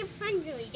A it fun, Julie.